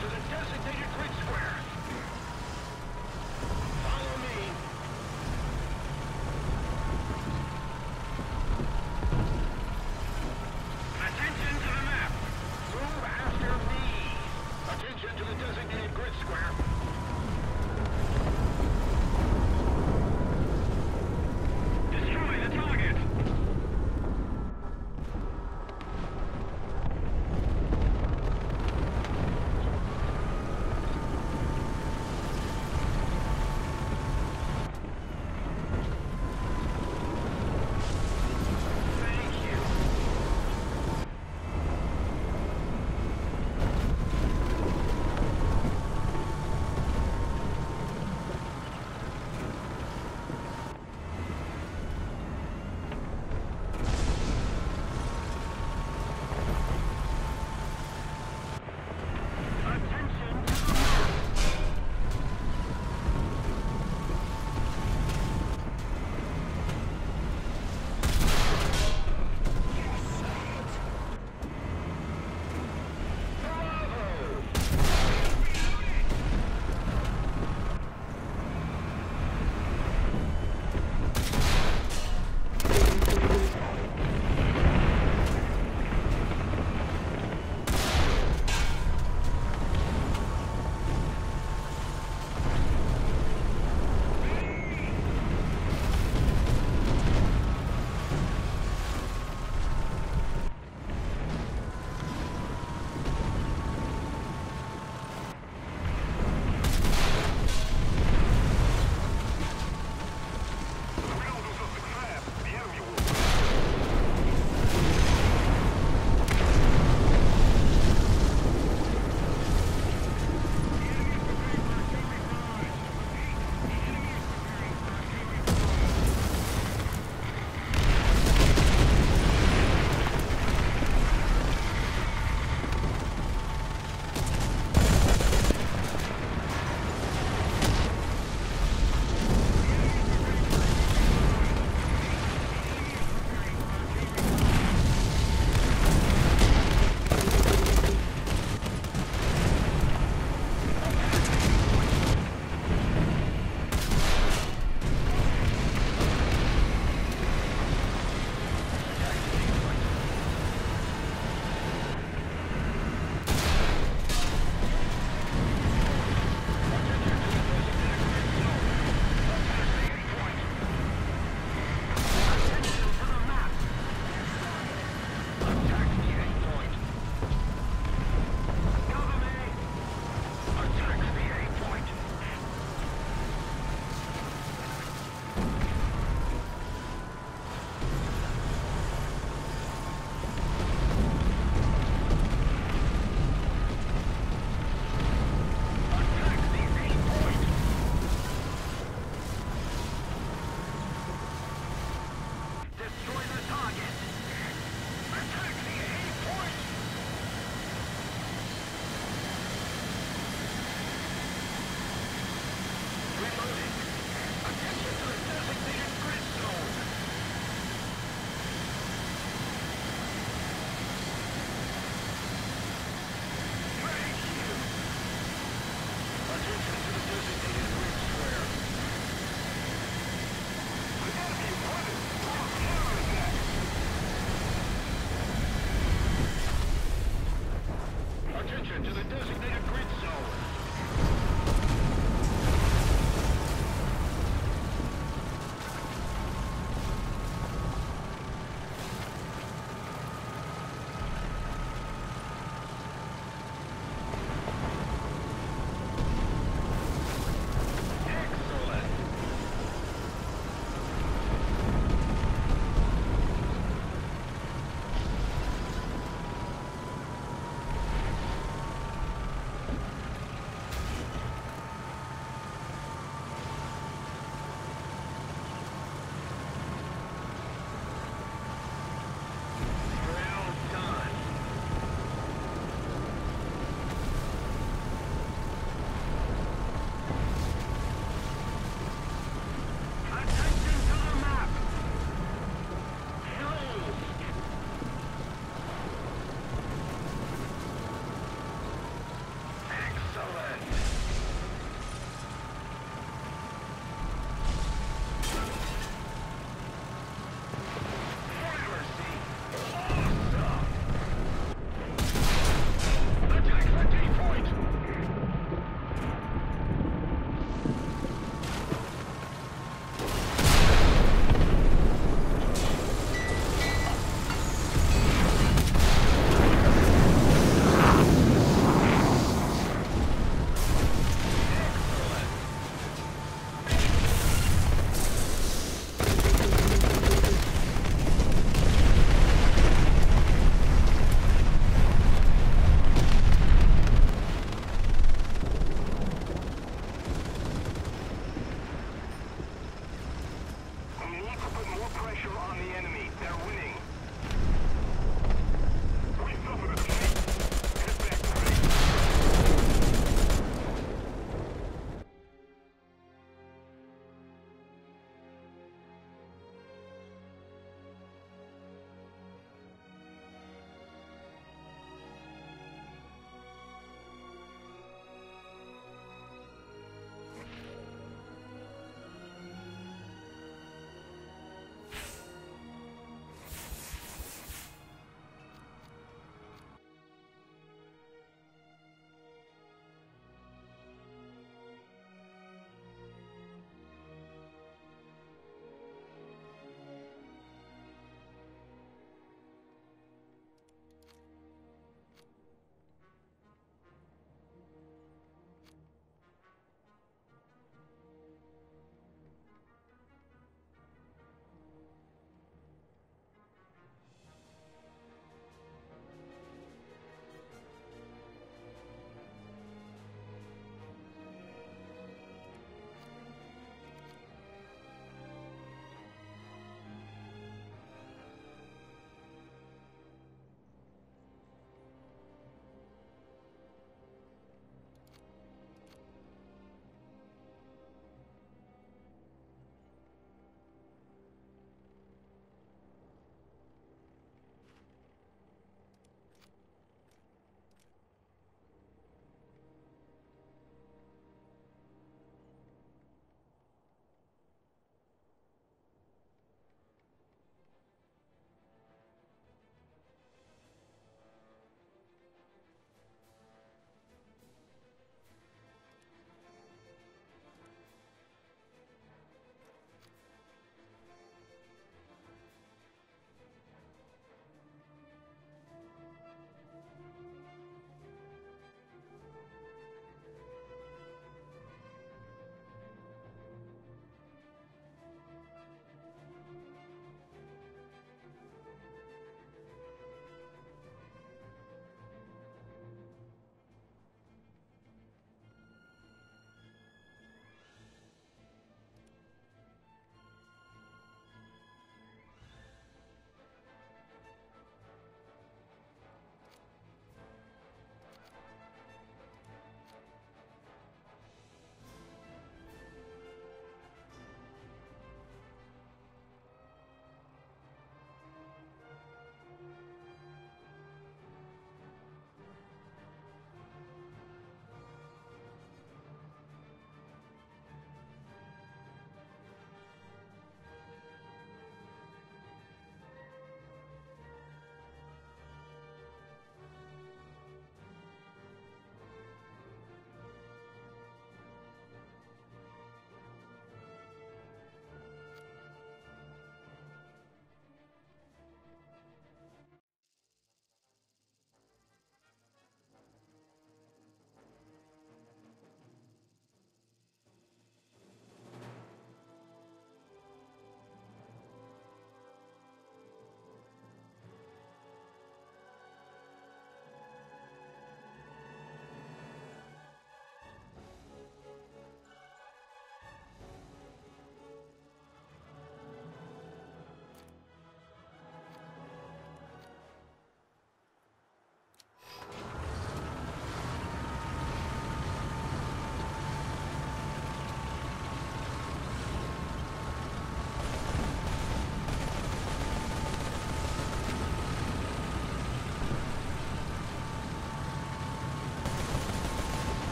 to the designated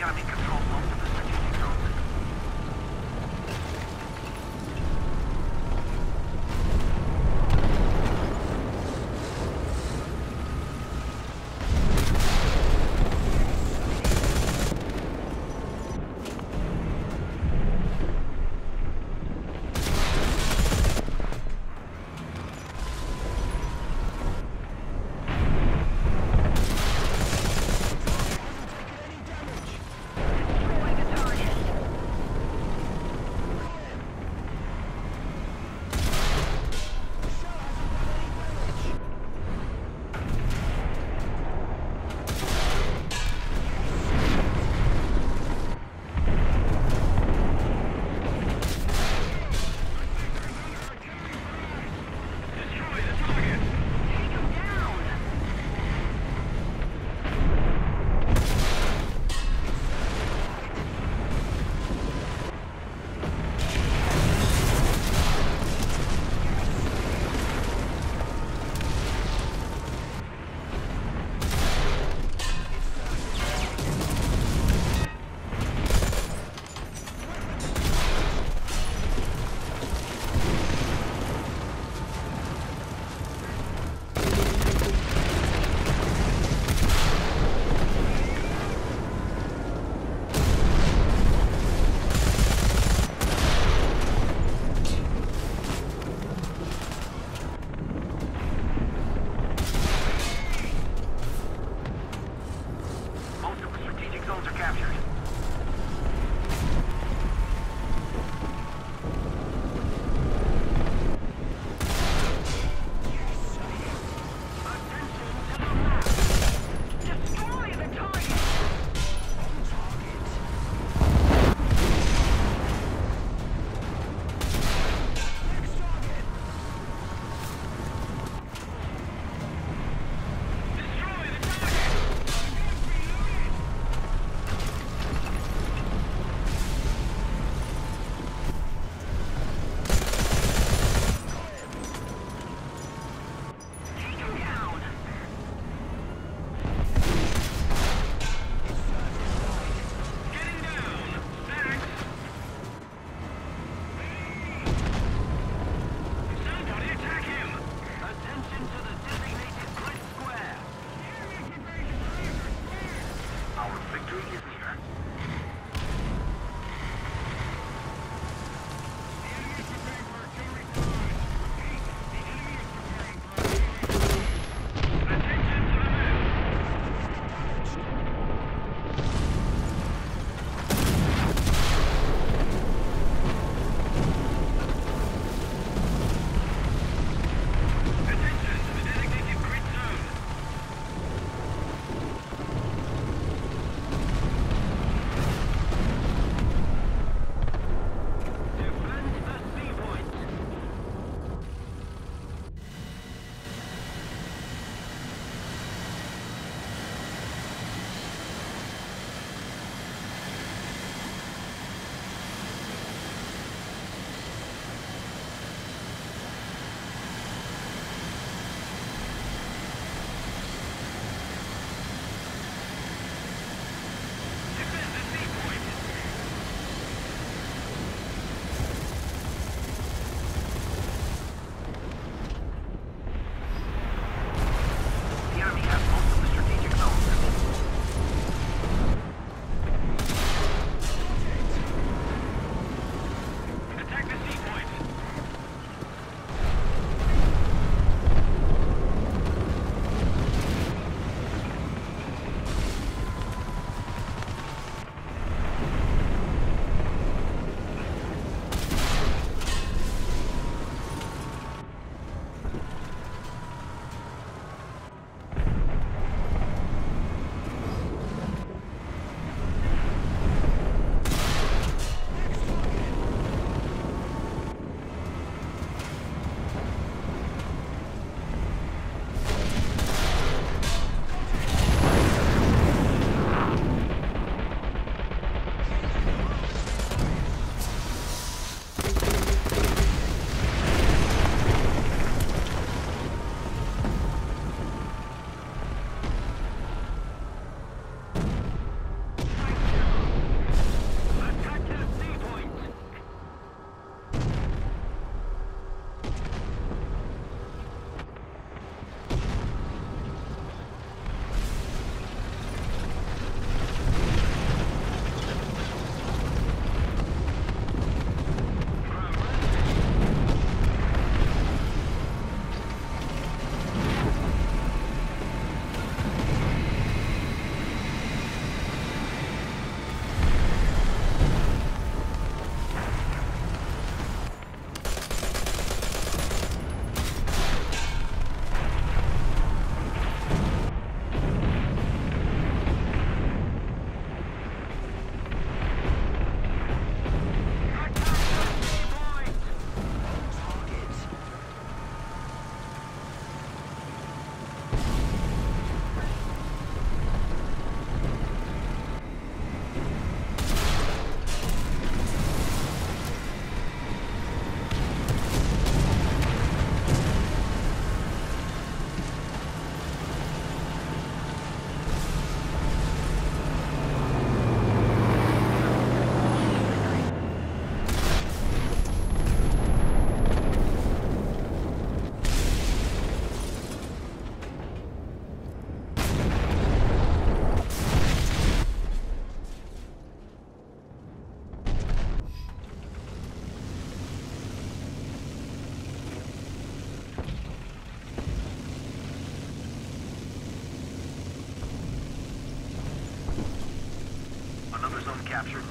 the enemy control most of the strategic captured.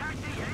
Attack the